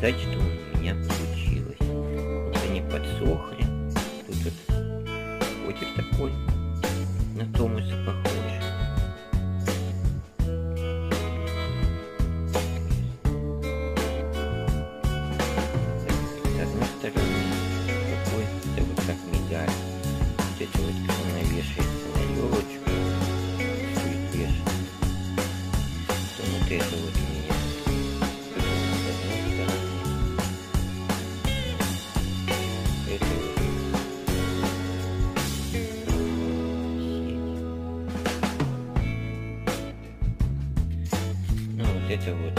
сказать, что у меня получилось. Вот они подсохли. Тут вот котик такой на Томаса похож. С одной стороны, такой, это вот как медаль. Вот это вот, как на елочку, вешаться. То вот это вот Ну вот это вот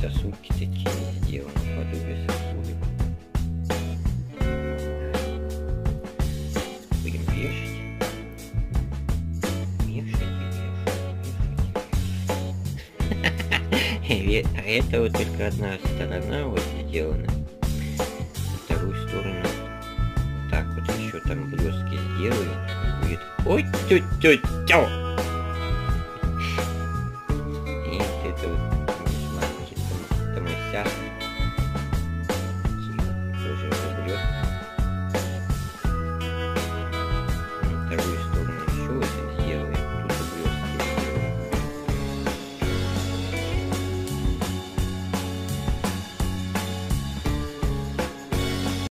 сосульки такие сделаны, подобие сосулек. Будем вешать. Вешать, вешать. А это вот только одна сторона вот сделана. Еще там блестки сделаю. Будет ой тю тю тю И это вот не там, там и